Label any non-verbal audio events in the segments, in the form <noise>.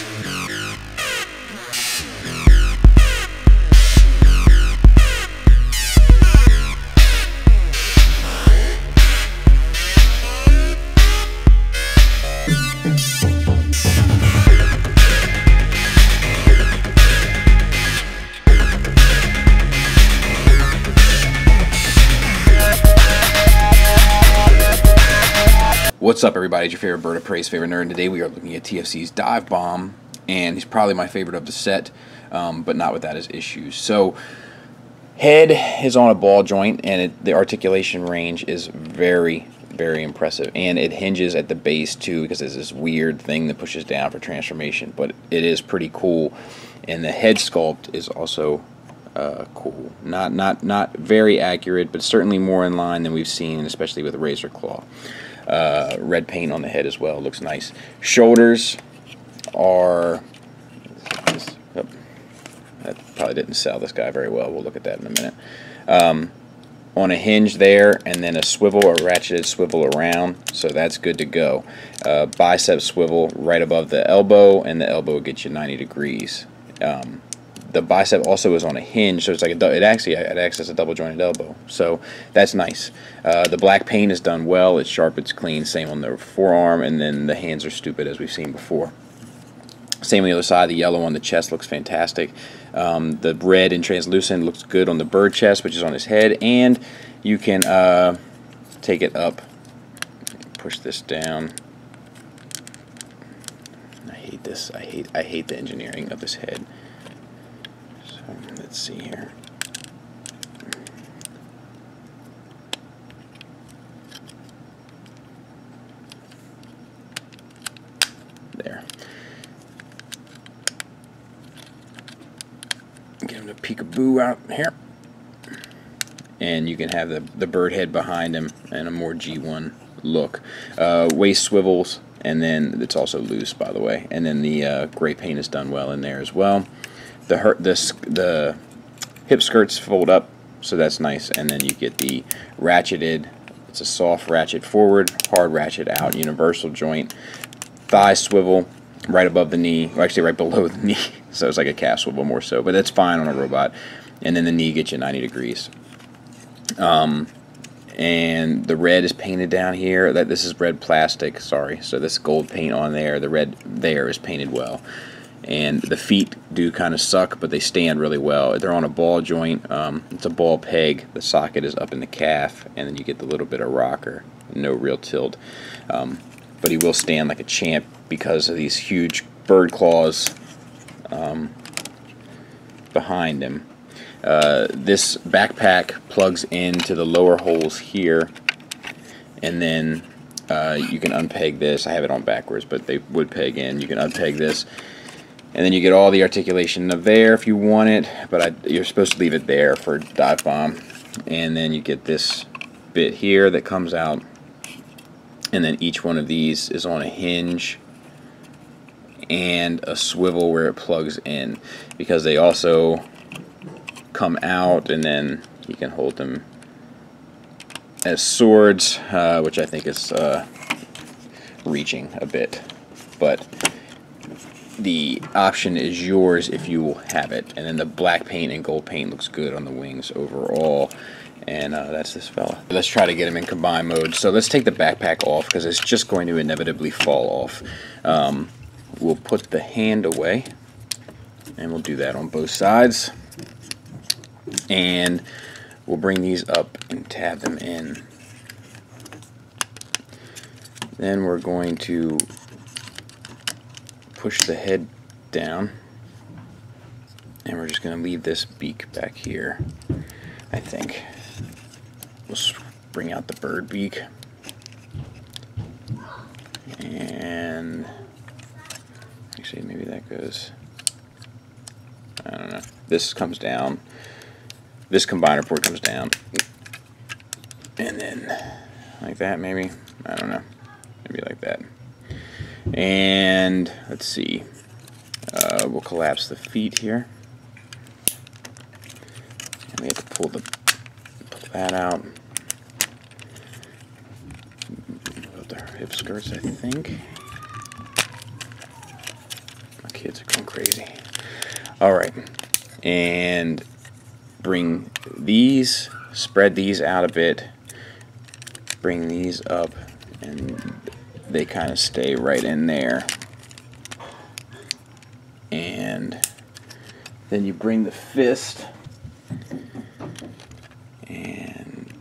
Yeah. What's up, everybody? It's your favorite bird of praise, favorite nerd. And today we are looking at TFC's Divebomb, and he's probably my favorite of the set, um, but not without his issues. So, head is on a ball joint, and it, the articulation range is very, very impressive. And it hinges at the base too, because there's this weird thing that pushes down for transformation. But it is pretty cool, and the head sculpt is also uh, cool. Not not not very accurate, but certainly more in line than we've seen, especially with Razorclaw. Uh, red paint on the head as well. Looks nice. Shoulders are. Oh, that probably didn't sell this guy very well. We'll look at that in a minute. Um, on a hinge there, and then a swivel, a ratcheted swivel around, so that's good to go. Uh, bicep swivel right above the elbow, and the elbow gets you 90 degrees. Um, the bicep also is on a hinge, so it's like a, it actually it acts as a double jointed elbow. So that's nice. Uh, the black paint is done well. It's sharp. It's clean. Same on the forearm, and then the hands are stupid as we've seen before. Same on the other side. The yellow on the chest looks fantastic. Um, the red and translucent looks good on the bird chest, which is on his head, and you can uh, take it up. Push this down. I hate this. I hate. I hate the engineering of this head. Let's see here. There. Get him to peekaboo out here. And you can have the, the bird head behind him and a more G1 look. Uh, waist swivels, and then it's also loose, by the way. And then the uh, gray paint is done well in there as well the the the hip skirts fold up, so that's nice. And then you get the ratcheted. It's a soft ratchet forward, hard ratchet out, universal joint, thigh swivel right above the knee, or actually right <laughs> below the knee. So it's like a calf swivel more so, but that's fine on a robot. And then the knee gets you 90 degrees. Um, and the red is painted down here. That this is red plastic. Sorry. So this gold paint on there. The red there is painted well and the feet do kind of suck, but they stand really well. They're on a ball joint. Um, it's a ball peg. The socket is up in the calf, and then you get the little bit of rocker. No real tilt. Um, but he will stand like a champ because of these huge bird claws um, behind him. Uh, this backpack plugs into the lower holes here, and then uh, you can unpeg this. I have it on backwards, but they would peg in. You can unpeg this and then you get all the articulation of there if you want it, but I, you're supposed to leave it there for Divebomb. And then you get this bit here that comes out, and then each one of these is on a hinge and a swivel where it plugs in because they also come out and then you can hold them as swords, uh, which I think is uh, reaching a bit. But the option is yours if you have it. And then the black paint and gold paint looks good on the wings overall. And uh, that's this fella. Let's try to get him in combine mode. So let's take the backpack off because it's just going to inevitably fall off. Um, we'll put the hand away. And we'll do that on both sides. And we'll bring these up and tab them in. Then we're going to push the head down. And we're just going to leave this beak back here I think. We'll bring out the bird beak. And actually maybe that goes I don't know. This comes down. This combiner port comes down. And then like that maybe? I don't know. Maybe like that and let's see, uh, we'll collapse the feet here. And we have to pull the pull that out. The hip skirts, I think. My kids are going crazy. All right, and bring these, spread these out a bit, bring these up, and they kind of stay right in there. And then you bring the fist and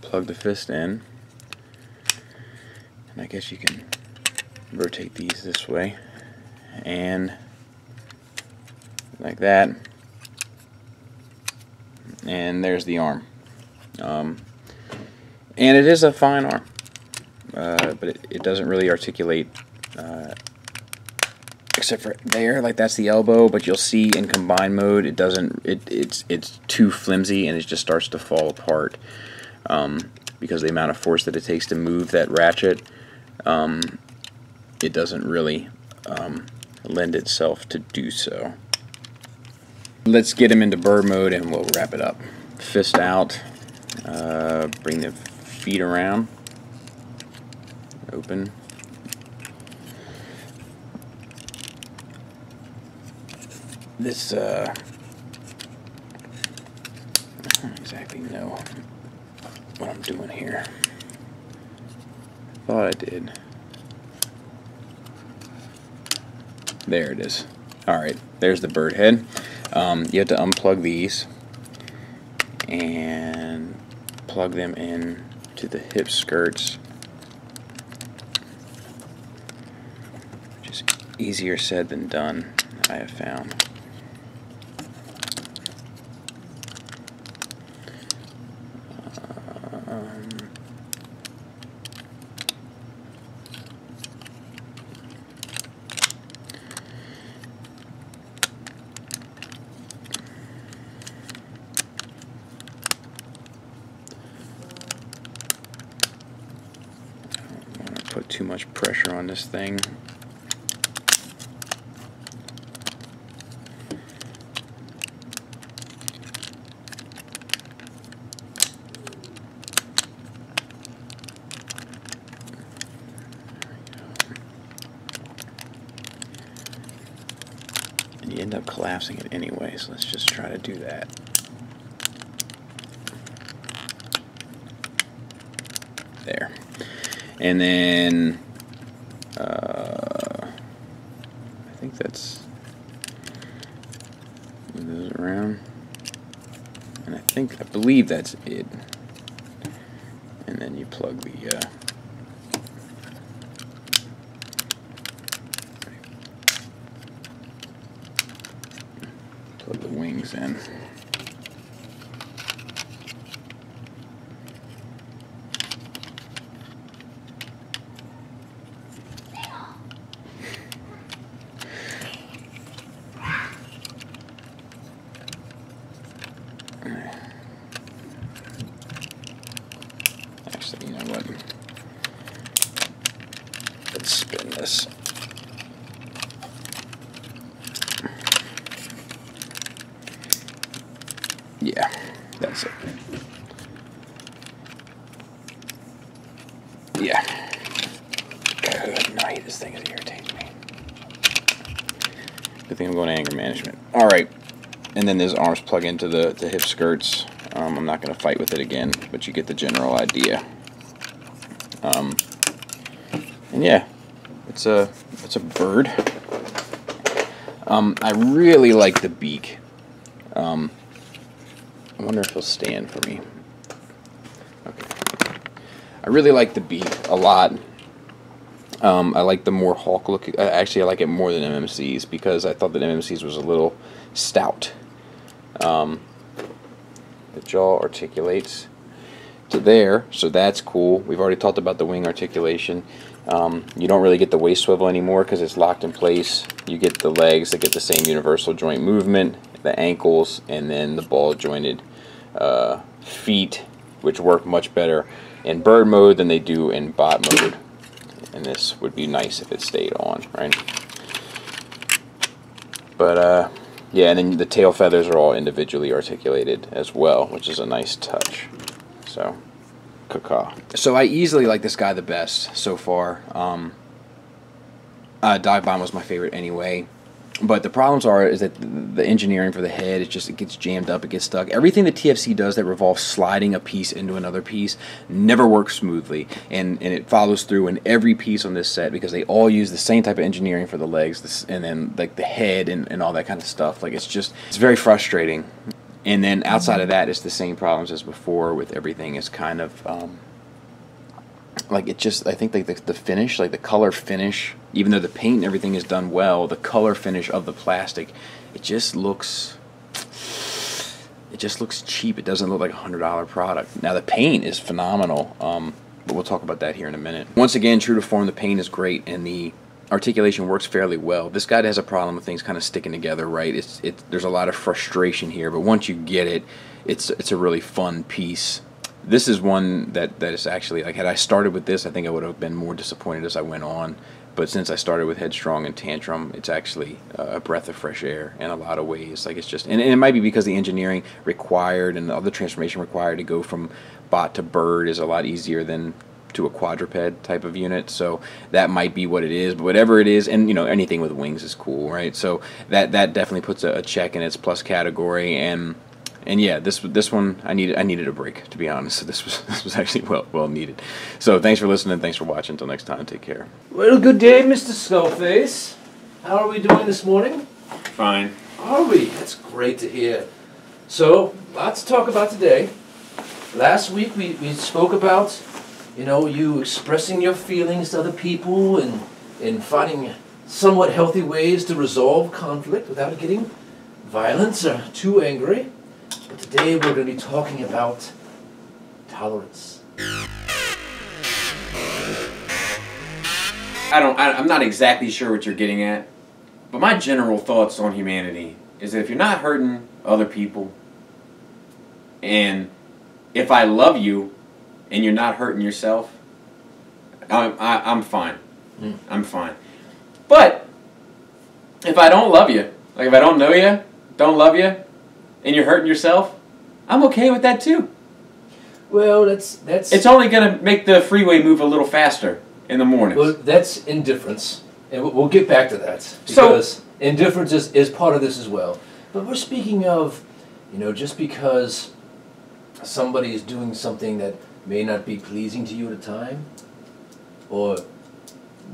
plug the fist in. And I guess you can rotate these this way and like that and there's the arm um, and it is a fine arm uh, but it, it, doesn't really articulate uh, except for there like that's the elbow but you'll see in combined mode it doesn't it, it's it's too flimsy and it just starts to fall apart um, because the amount of force that it takes to move that ratchet um, it doesn't really um, lend itself to do so. Let's get him into bird mode and we'll wrap it up. Fist out, uh, bring the feet around, open. This, uh, I don't exactly know what I'm doing here. Thought I did. There it is. Alright, there's the bird head. Um, you have to unplug these and plug them in to the hip skirts. Which is easier said than done, I have found. Put too much pressure on this thing. And you end up collapsing it anyway, so let's just try to do that. There and then uh, I think that's around. And I think I believe that's it. And then you plug the uh, plug the wings in Let's spin this. Yeah, that's it. Yeah. Good night. This thing is irritating me. Good thing I'm going to anger management. Alright. And then those arms plug into the, the hip skirts. Um, I'm not going to fight with it again, but you get the general idea. Um, and yeah, it's a it's a bird. Um, I really like the beak. Um, I wonder if he'll stand for me. Okay. I really like the beak a lot. Um, I like the more hawk look. Uh, actually, I like it more than MMC's because I thought that MMC's was a little stout. Um, the jaw articulates to there, so that's cool. We've already talked about the wing articulation. Um, you don't really get the waist swivel anymore because it's locked in place. You get the legs that get the same universal joint movement, the ankles, and then the ball jointed uh, feet, which work much better in bird mode than they do in bot mode. And this would be nice if it stayed on, right? But, uh, yeah, and then the tail feathers are all individually articulated as well, which is a nice touch. So, Kaká. So I easily like this guy the best so far. Um, uh, Divebomb was my favorite anyway. But the problems are is that the engineering for the head, it just it gets jammed up, it gets stuck. Everything the TFC does that revolves sliding a piece into another piece never works smoothly, and and it follows through in every piece on this set because they all use the same type of engineering for the legs, this, and then like the head and, and all that kind of stuff. Like it's just it's very frustrating. And then outside of that, it's the same problems as before with everything. It's kind of um, like it just I think like the, the finish, like the color finish, even though the paint and everything is done well, the color finish of the plastic, it just looks it just looks cheap. It doesn't look like a hundred dollar product. Now the paint is phenomenal, um, but we'll talk about that here in a minute. Once again, true to form, the paint is great and the articulation works fairly well. This guy has a problem with things kind of sticking together, right? It's it. There's a lot of frustration here, but once you get it, it's it's a really fun piece. This is one that that is actually like had I started with this, I think I would have been more disappointed as I went on. But since I started with Headstrong and Tantrum, it's actually a breath of fresh air in a lot of ways. Like it's just, and, and it might be because the engineering required and the other transformation required to go from bot to bird is a lot easier than to a quadruped type of unit. So that might be what it is. But whatever it is, and you know anything with wings is cool, right? So that that definitely puts a, a check in its plus category. And and yeah, this this one I needed I needed a break to be honest. <laughs> So this was <laughs> this was actually well well needed. So thanks for listening. Thanks for watching. Until next time, take care. Well, good day, Mr. Skullface. How are we doing this morning? Fine. Are we? That's great to hear. So, lots to talk about today. Last week we, we spoke about you know, you expressing your feelings to other people and, and finding somewhat healthy ways to resolve conflict without getting violent or too angry. But today we're going to be talking about tolerance. I don't. I, I'm not exactly sure what you're getting at, but my general thoughts on humanity is that if you're not hurting other people, and if I love you, and you're not hurting yourself, I'm, I, am fine. Mm. I'm fine. But if I don't love you, like if I don't know you, don't love you, and you're hurting yourself, I'm okay with that too. Well, that's that's. It's only gonna make the freeway move a little faster in the morning. Well, that's indifference, and we'll get back to that because so, indifference is, is part of this as well. But we're speaking of, you know, just because somebody is doing something that may not be pleasing to you at a time, or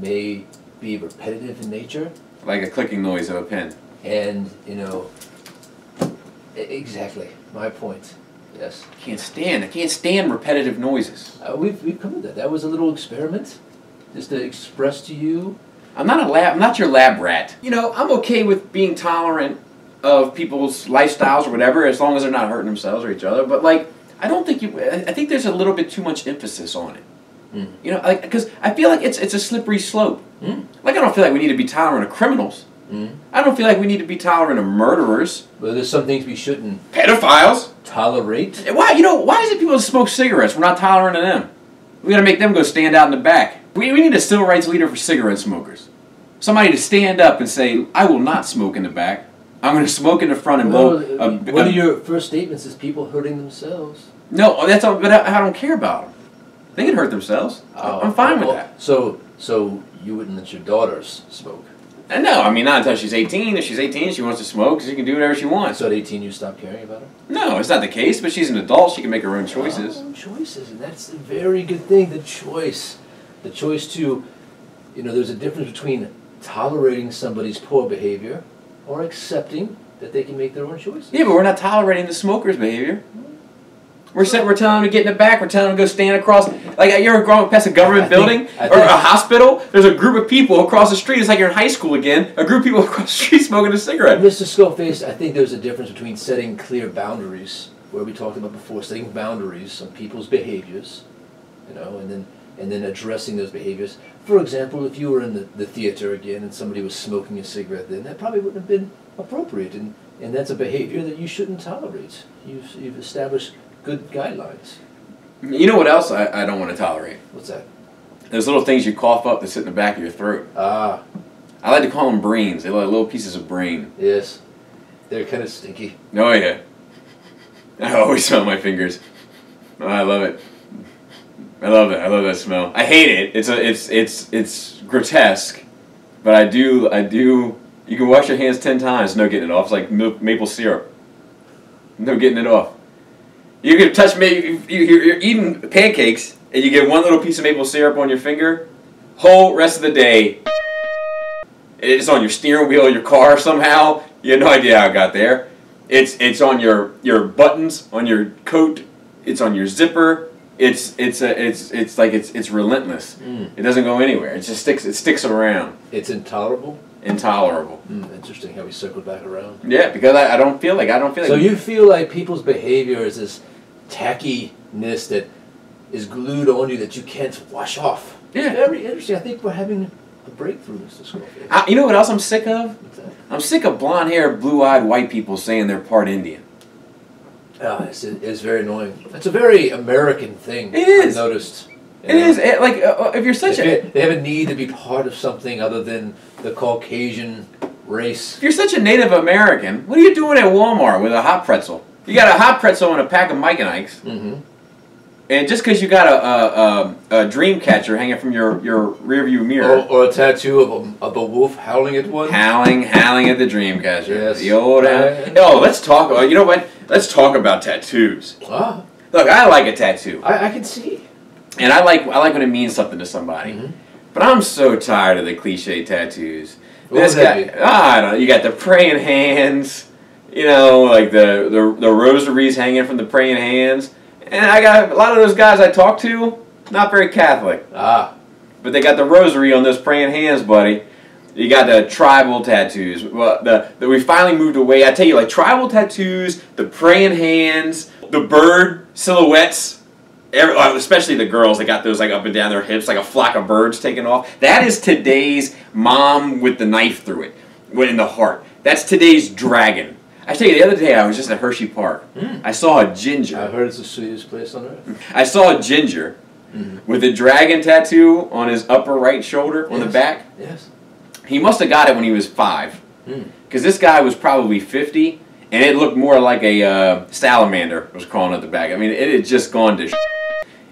may be repetitive in nature. Like a clicking noise of a pen. And, you know, exactly, my point. Yes. I can't stand. I can't stand repetitive noises. Uh, we've we've come to that. That was a little experiment, just to express to you. I'm not a lab. I'm not your lab rat. You know, I'm okay with being tolerant of people's lifestyles or whatever, as long as they're not hurting themselves or each other. But like, I don't think you. I think there's a little bit too much emphasis on it. Mm. You know, like because I feel like it's it's a slippery slope. Mm. Like I don't feel like we need to be tolerant of criminals. Mm. I don't feel like we need to be tolerant of murderers. Well, there's some things we shouldn't. Pedophiles. Tolerate. Why? You know why is it people smoke cigarettes? We're not tolerant of them. We got to make them go stand out in the back. We, we need a civil rights leader for cigarette smokers. Somebody to stand up and say, "I will not smoke in the back. I'm going to smoke in the front and well, blow." A, one a, of your first statements is people hurting themselves. No, that's all. But I, I don't care about them. They can hurt themselves. Oh, I'm fine with that. So, so you wouldn't let your daughters smoke? And uh, no, I mean not until she's 18. If she's 18, she wants to smoke. She can do whatever she wants. So at 18, you stop caring about her? No, it's not the case. But she's an adult. She can make her own choices. own choices, and that's a very good thing. The choice, the choice to, you know, there's a difference between tolerating somebody's poor behavior or accepting that they can make their own choices. Yeah, but we're not tolerating the smoker's behavior. We're saying we're telling them to get in the back. We're telling them to go stand across. Like uh, you're going past a government building think, or a hospital. There's a group of people across the street. It's like you're in high school again. A group of people <laughs> across the street smoking a cigarette. Mr. Skullface, I think there's a difference between setting clear boundaries, where we talked about before, setting boundaries on people's behaviors, you know, and then and then addressing those behaviors. For example, if you were in the, the theater again and somebody was smoking a cigarette, then that probably wouldn't have been appropriate, and and that's a behavior that you shouldn't tolerate. You've you've established good guidelines. You know what else I, I don't want to tolerate? What's that? Those little things you cough up that sit in the back of your throat. Ah. I like to call them brains. They're like little pieces of brain. Yes. They're kind of stinky. Oh, yeah. <laughs> I always smell my fingers. Oh, I love it. I love that. I love that smell. I hate it. It's a it's it's it's grotesque, but I do I do. You can wash your hands ten times, no getting it off. It's like milk, maple syrup. No getting it off. You can touch me. You, you, you're eating pancakes and you get one little piece of maple syrup on your finger. Whole rest of the day, it's on your steering wheel your car somehow. You have no idea how it got there. It's it's on your your buttons on your coat. It's on your zipper. It's it's a, it's it's like it's it's relentless. Mm. It doesn't go anywhere. It just sticks. It sticks around. It's intolerable. Intolerable. Mm, interesting how we circled back around. Yeah, because I, I don't feel like I don't feel like. So you feel like people's behavior is this tackiness that is glued on you that you can't wash off. Yeah. Very interesting. I think we're having a breakthrough, Mr. Skullface. You know what else I'm sick of? What's that? I'm sick of blonde haired, blue eyed white people saying they're part Indian. Ah, it's, it's very annoying. It's a very American thing. It is. I've noticed. It is eh, like uh, uh, if you're such They, a they have a need to be part of something other than the Caucasian race. if you're such a Native American, what are you doing at Walmart with a hot pretzel? You got a hot pretzel and a pack of Mike and Ike's, Mm-hmm. And just because you got a, a, a, a dream catcher hanging from your, your rearview mirror, or a tattoo of a, of a wolf howling at one. howling, howling at the dream catcher. Yes. The old. Right. Oh, let's talk. uh, You know what? Let's talk about tattoos. Ah, Look, I like a tattoo. I, I can see. And I like I like when it means something to somebody. Mhm. But I'm so tired of the cliche tattoos. What this guy, ah, I don't know. You got the praying hands, you know, like the, the the rosaries hanging from the praying hands. And I got a lot of those guys I talk to, not very Catholic, Ah, but they got the rosary on those praying hands, buddy. You got the tribal tattoos. Well, the, the we finally moved away. I tell you, like tribal tattoos, the praying hands, the bird silhouettes. Every, uh, especially the girls that got those like up and down their hips, like a flock of birds taking off. That is today's mom with the knife through it, in the heart. That's today's dragon. I tell you, the other day I was just at Hershey Park. Mm. I saw a ginger. I heard it's the sweetest place on earth. I saw a ginger Mhm. with a dragon tattoo on his upper right shoulder on the back. Yes. He must have got it when he was five, Hmm. because this guy was probably fifty, and it looked more like a uh, salamander was crawling at the back. I mean, it had just gone to.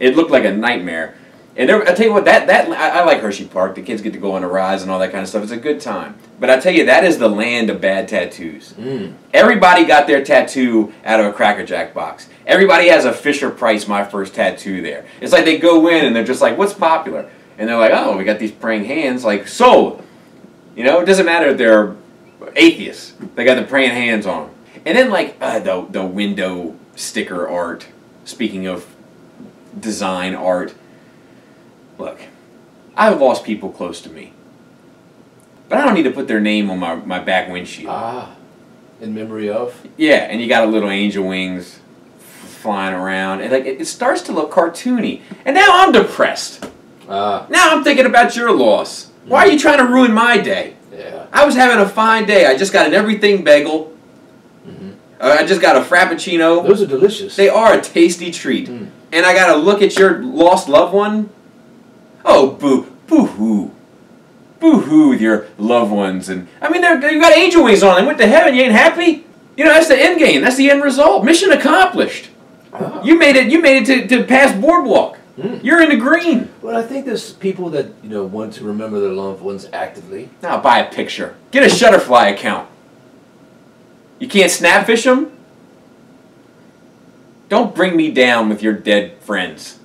It looked like a nightmare. And there, I tell you what, that that I, I like Hershey Park. The kids get to go on the rides and all that kind of stuff. It's a good time. But I tell you, that is the land of bad tattoos. Mm. Everybody got their tattoo out of a Cracker Jack box. Everybody has a Fisher Price My First Tattoo there. It's like they go in and they're just like, what's popular? And they're like, oh, we got these praying hands. Like, sold. You know, it doesn't matter if they're atheists. They got the praying hands on them. And then, like, uh, the, the window sticker art. Speaking of design art. Look, I've lost people close to me. But I don't need to put their name on my, my back windshield. Ah, in memory of. Yeah, and you got a little angel wings flying around, and like it, it starts to look cartoony. And now I'm depressed. Ah, Now I'm thinking about your loss. Why are you trying to ruin my day? yeah. I was having a fine day. I just got an everything bagel. Mm-hmm. Uh, I just got a frappuccino. Those are delicious. They are a tasty treat. Mm. And I got to look at your lost loved one. Oh, boo, boo hoo. Boo hoo with your loved ones. And I mean, they're, you got angel wings on. They went to heaven. You ain't happy? You know, that's the end game. That's the end result. Mission accomplished. Ah. You made it. You made it to, to pass boardwalk. Mm. You're in the green. Well, I think there's people that you know want to remember their loved ones actively. Now buy a picture. Get a Shutterfly account. You can't snapfish them? Don't bring me down with your dead friends.